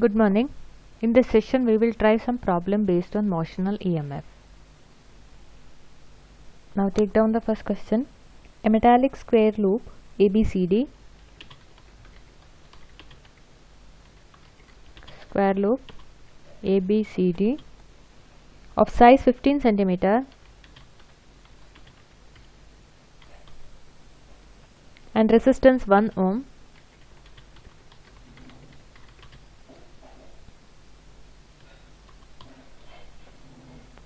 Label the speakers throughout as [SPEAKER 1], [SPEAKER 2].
[SPEAKER 1] Good morning. In this session we will try some problem based on motional EMF. Now take down the first question. A metallic square loop ABCD square loop ABCD of size 15 centimeter and resistance 1 ohm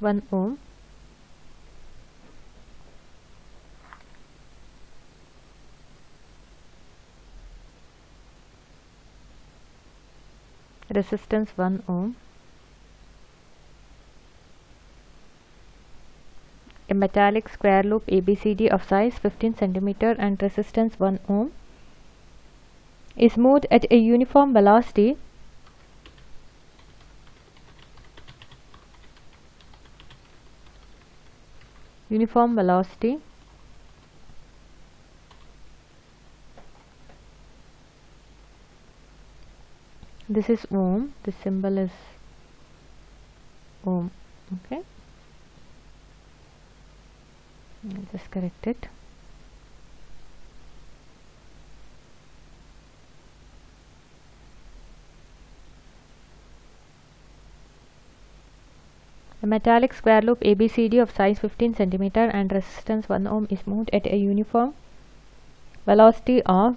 [SPEAKER 1] one ohm. Resistance 1 ohm. A metallic square loop ABCD of size 15 centimeter and resistance 1 ohm. Is moved at a uniform velocity uniform velocity. This is ohm. The symbol is ohm. Okay. I'll just correct it Metallic square loop ABCD of size 15 cm and resistance 1 ohm is moved at a uniform velocity of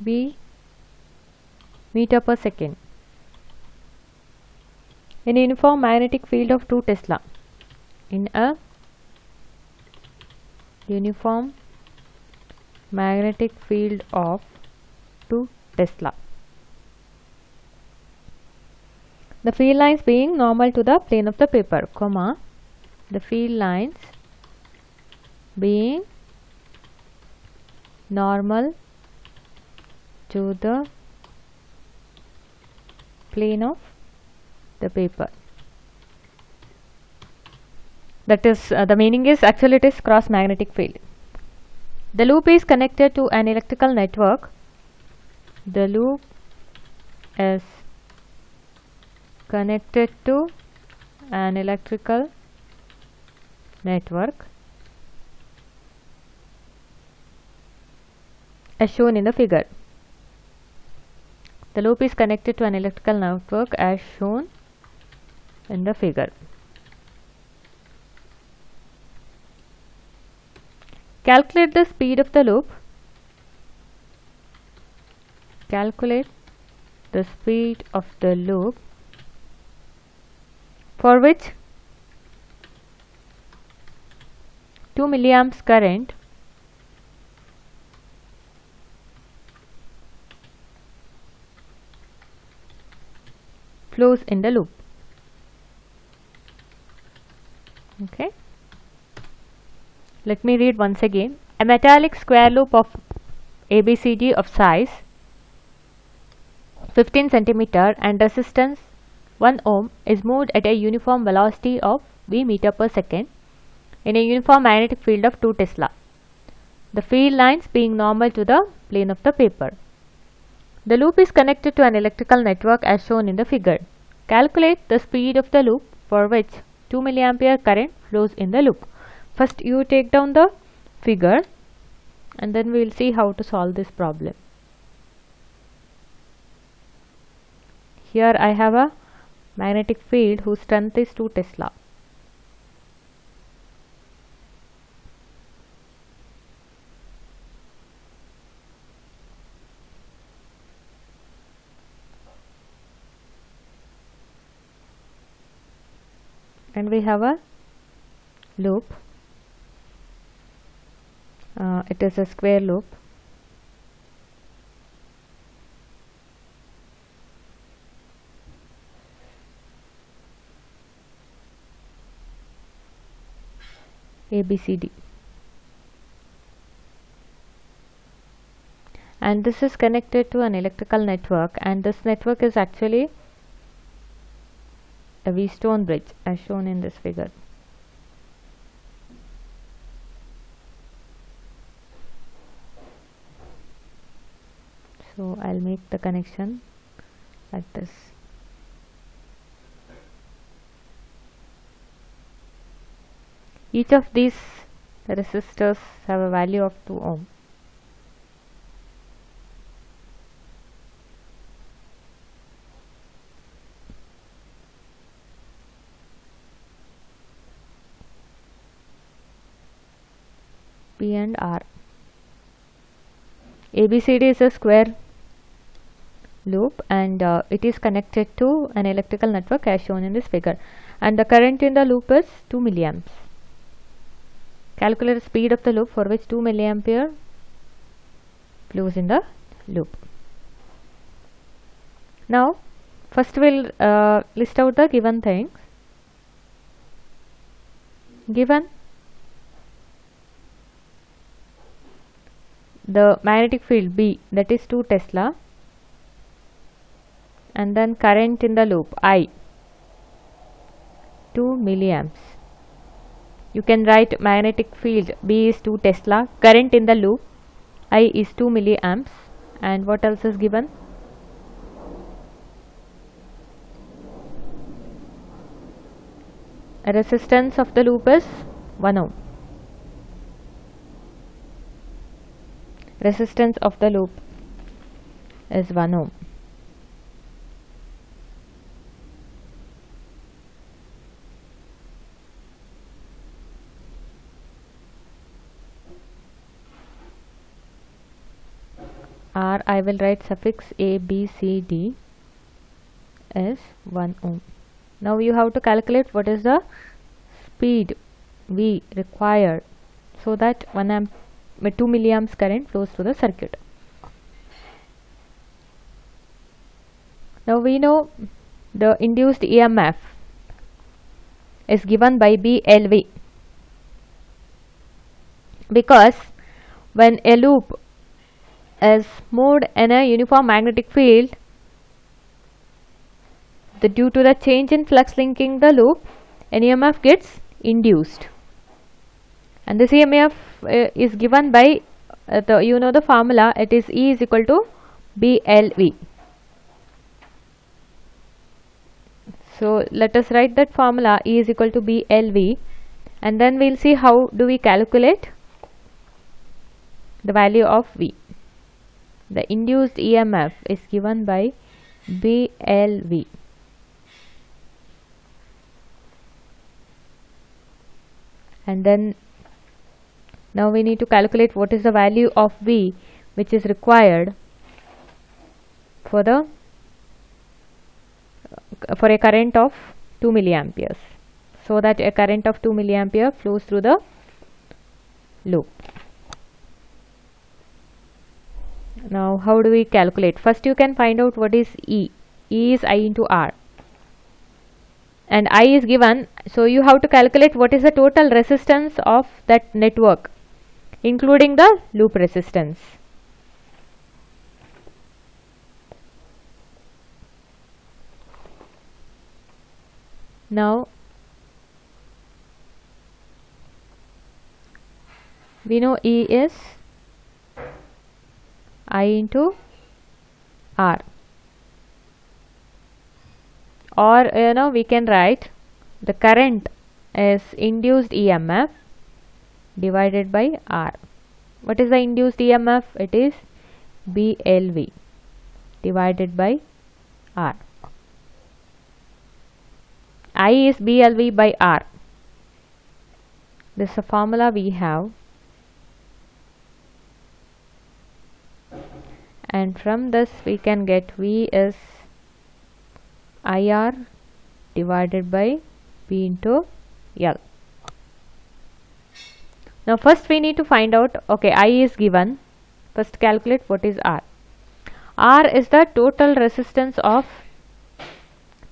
[SPEAKER 1] v meter per second. In a uniform magnetic field of 2 Tesla. In a uniform magnetic field of 2 Tesla the field lines being normal to the plane of the paper comma the field lines being normal to the plane of the paper. That is uh, the meaning is actually it is cross magnetic field. The loop is connected to an electrical network. The loop is connected to an electrical network as shown in the figure. The loop is connected to an electrical network as shown in the figure. Calculate the speed of the loop. Calculate the speed of the loop for which? 2 milliamps current. Flows in the loop. Okay. Let me read once again. A metallic square loop of ABCD of size 15 centimeter and resistance 1 ohm is moved at a uniform velocity of v meter per second in a uniform magnetic field of 2 Tesla. The field lines being normal to the plane of the paper. The loop is connected to an electrical network as shown in the figure. Calculate the speed of the loop for which 2 milliampere current flows in the loop. First you take down the figure and then we will see how to solve this problem. Here I have a magnetic field whose strength is 2 Tesla. and we have a loop uh, it is a square loop ABCD and this is connected to an electrical network and this network is actually a Wheatstone bridge as shown in this figure. so I'll make the connection like this each of these resistors have a value of 2 ohm P and R. ABCD is a square loop and uh, it is connected to an electrical network as shown in this figure and the current in the loop is 2 milliamps. Calculate the speed of the loop for which 2 milliampere flows in the loop. Now first we'll uh, list out the given things. Given the magnetic field B that is 2 Tesla and then current in the loop I 2 milliamps. You can write magnetic field B is 2 Tesla, current in the loop I is 2 milliamps and what else is given? resistance of the loop is 1 ohm. resistance of the loop is 1 ohm. R I will write suffix A B C D is 1 ohm. Now you have to calculate what is the speed V required so that 1 amp 2 milliamps current flows through the circuit. Now we know the induced EMF is given by BLV because when a loop is moved in a uniform magnetic field. The due to the change in flux linking the loop an EMF gets induced. And this EMF uh, is given by uh, the you know the formula it is E is equal to BLV so let us write that formula E is equal to BLV and then we'll see how do we calculate the value of V the induced EMF is given by BLV and then now we need to calculate what is the value of V which is required for the for a current of 2 milliamperes. So that a current of 2 milliampere flows through the loop now how do we calculate? First you can find out what is E. E is I into R. And I is given so you have to calculate what is the total resistance of that network including the loop resistance. Now we know E is I into R or you know we can write the current is induced EMF divided by R. What is the induced EMF? It is BLV divided by R. I is BLV by R. This is a formula we have. And from this we can get V is IR divided by P into L. Now first we need to find out, okay, I is given. First calculate what is R. R is the total resistance of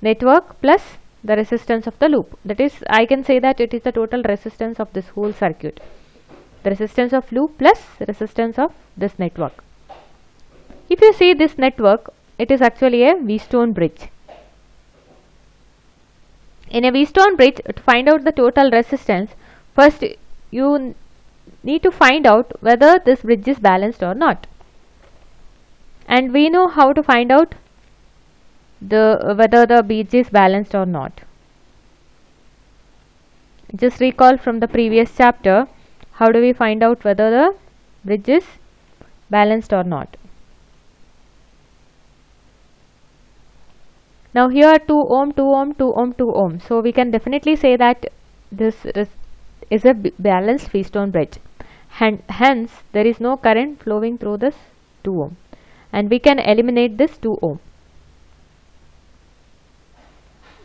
[SPEAKER 1] network plus the resistance of the loop. That is, I can say that it is the total resistance of this whole circuit. The resistance of loop plus resistance of this network. If you see this network, it is actually a Wheatstone bridge. In a Wheatstone bridge, to find out the total resistance, first you need to find out whether this bridge is balanced or not. and we know how to find out the whether the bridge is balanced or not just recall from the previous chapter how do we find out whether the bridge is balanced or not now here 2 ohm 2 ohm 2 ohm 2 ohm. So we can definitely say that this is a balanced Wheatstone bridge. And hence there is no current flowing through this 2 ohm. And we can eliminate this 2 ohm.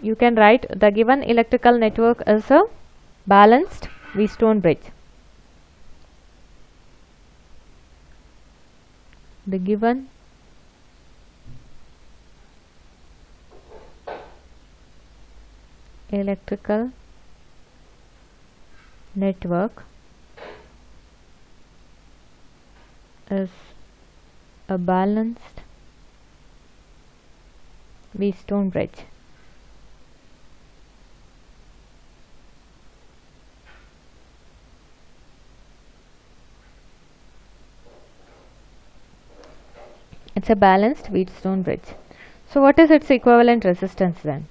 [SPEAKER 1] You can write the given electrical network as a balanced Wheatstone bridge. The given electrical network is a balanced Wheatstone bridge. It's a balanced Wheatstone bridge. So what is its equivalent resistance then?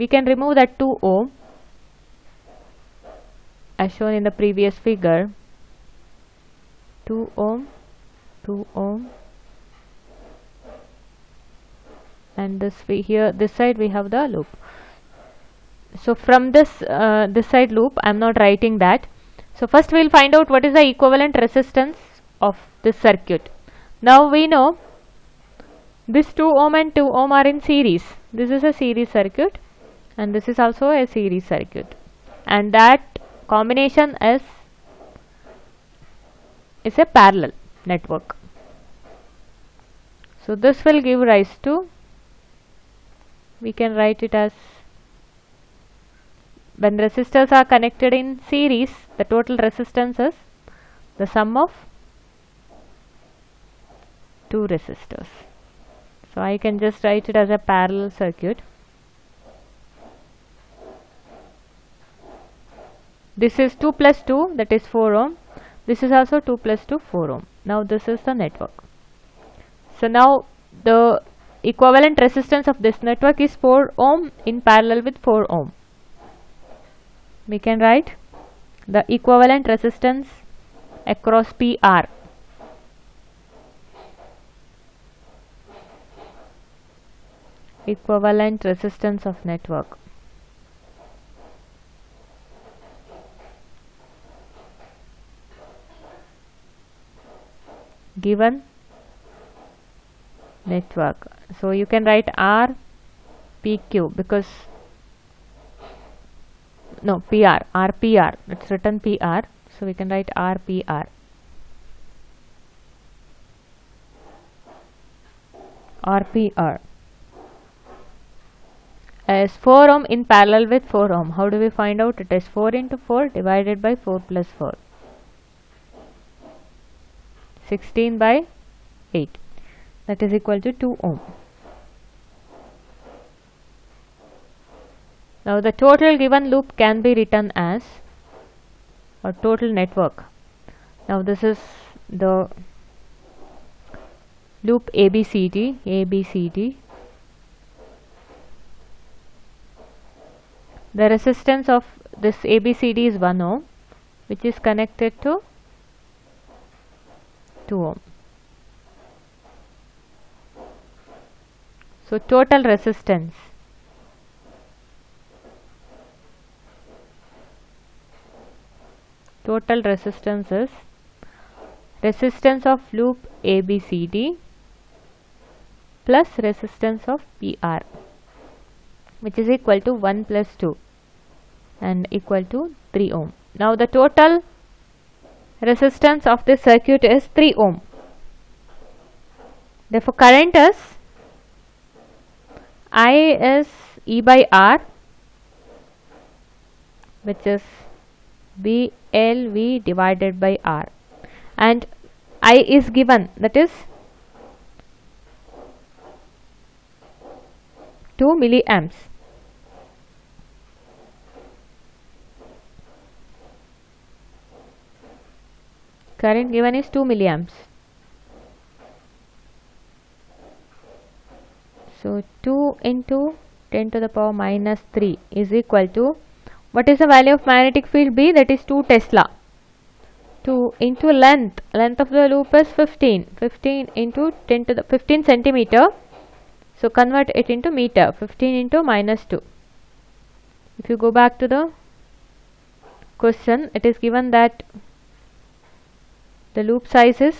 [SPEAKER 1] We can remove that 2 ohm as shown in the previous figure. 2 ohm 2 ohm and this we here this side we have the loop. So from this uh, this side loop I'm not writing that. So first we will find out what is the equivalent resistance of this circuit. Now we know this 2 ohm and 2 ohm are in series. This is a series circuit and this is also a series circuit. And that combination is is a parallel network. So this will give rise to we can write it as when resistors are connected in series the total resistance is the sum of two resistors. So I can just write it as a parallel circuit this is 2 plus 2 that is 4 ohm. This is also 2 plus 2 4 ohm. Now this is the network. So now the equivalent resistance of this network is 4 ohm in parallel with 4 ohm. We can write the equivalent resistance across PR equivalent resistance of network given network. So you can write R PQ because no PR RPR it's written PR so we can write RPR RPR as 4 ohm in parallel with 4 ohm. How do we find out? It is 4 into 4 divided by 4 plus 4 16 by 8 that is equal to 2 ohm Now the total given loop can be written as a total network. Now this is the loop ABCD, ABCD. The resistance of this ABCD is 1 ohm which is connected to 2 ohm. So total resistance total resistance is resistance of loop ABCD plus resistance of PR which is equal to 1 plus 2 and equal to 3 ohm. Now the total resistance of this circuit is 3 ohm. Therefore current is I is E by R which is BLV divided by R and I is given that is 2 milliamps current given is 2 milliamps. So 2 into 10 to the power minus 3 is equal to what is the value of magnetic field B? That is 2 Tesla. 2 into length length of the loop is 15 15 into 10 to the 15 centimeter. So convert it into meter. 15 into minus 2 if you go back to the question it is given that the loop size is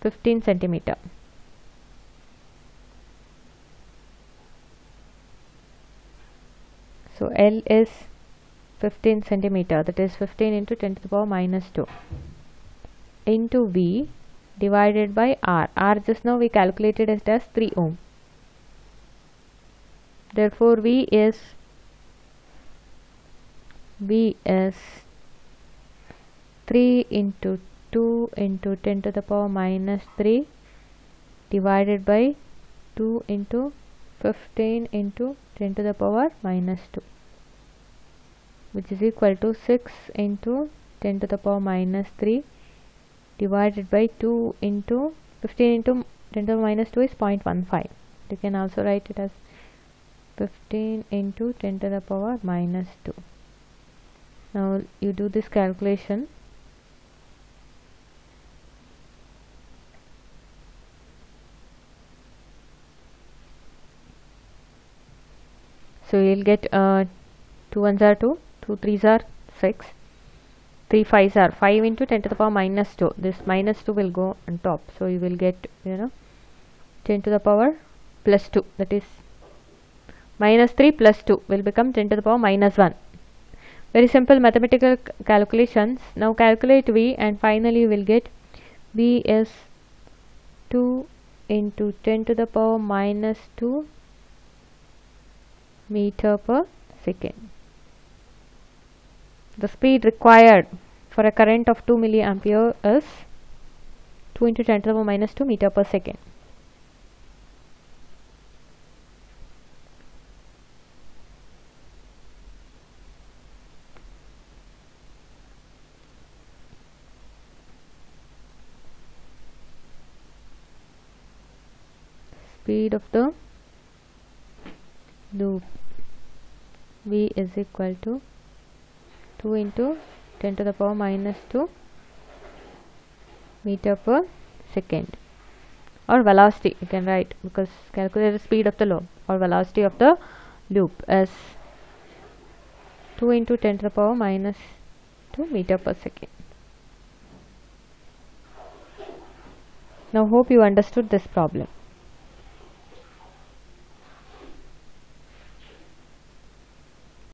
[SPEAKER 1] 15 centimeter so L is 15 centimeter that is 15 into 10 to the power minus 2 into V divided by R. R just now we calculated it as 3 ohm. Therefore V is V is 3 into 2 into 10 to the power minus 3 divided by 2 into 15 into 10 to the power minus 2 which is equal to 6 into 10 to the power minus 3 divided by 2 into 15 into 10 to the minus 2 is 0.15 you can also write it as 15 into 10 to the power minus 2 now you do this calculation so you'll get uh, 2 ones are 2 2 3s are 6 3 5s are 5 into 10 to the power minus 2 this minus 2 will go on top. So you will get you know 10 to the power plus 2 that is minus 3 plus 2 will become 10 to the power minus 1 very simple mathematical calculations. Now calculate v and finally you will get v is 2 into 10 to the power minus 2 meter per second the speed required for a current of 2 milliampere is 2 into 10 to the power minus 2 meter per second. Speed of the loop V is equal to 2 into 10 to the power minus 2 meter per second or velocity you can write because calculate the speed of the loop or velocity of the loop as 2 into 10 to the power minus 2 meter per second. Now hope you understood this problem.